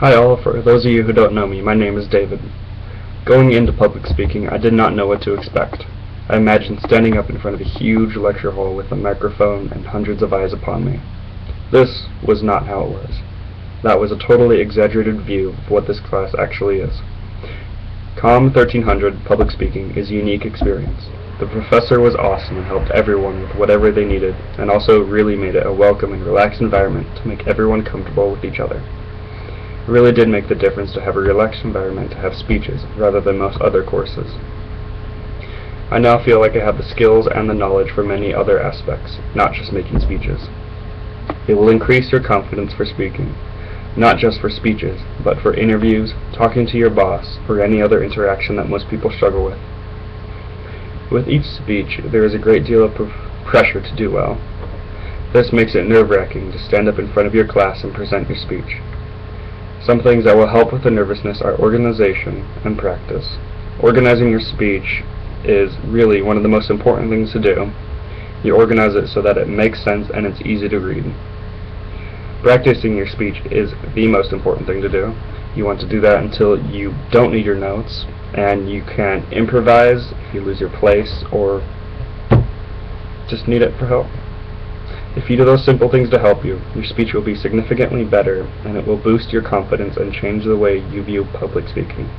Hi all, for those of you who don't know me, my name is David. Going into public speaking, I did not know what to expect. I imagined standing up in front of a huge lecture hall with a microphone and hundreds of eyes upon me. This was not how it was. That was a totally exaggerated view of what this class actually is. COM 1300 public speaking is a unique experience. The professor was awesome and helped everyone with whatever they needed, and also really made it a welcome and relaxed environment to make everyone comfortable with each other. Really did make the difference to have a relaxed environment to have speeches, rather than most other courses. I now feel like I have the skills and the knowledge for many other aspects, not just making speeches. It will increase your confidence for speaking, not just for speeches, but for interviews, talking to your boss, or any other interaction that most people struggle with. With each speech, there is a great deal of pressure to do well. This makes it nerve-wracking to stand up in front of your class and present your speech. Some things that will help with the nervousness are organization and practice. Organizing your speech is really one of the most important things to do. You organize it so that it makes sense and it's easy to read. Practicing your speech is the most important thing to do. You want to do that until you don't need your notes and you can improvise if you lose your place or just need it for help. If you do those simple things to help you, your speech will be significantly better and it will boost your confidence and change the way you view public speaking.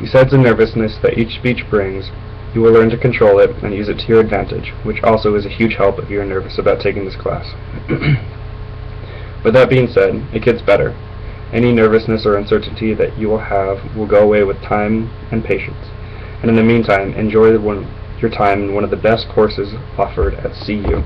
Besides the nervousness that each speech brings, you will learn to control it and use it to your advantage, which also is a huge help if you are nervous about taking this class. With that being said, it gets better. Any nervousness or uncertainty that you will have will go away with time and patience. And in the meantime, enjoy one, your time in one of the best courses offered at CU.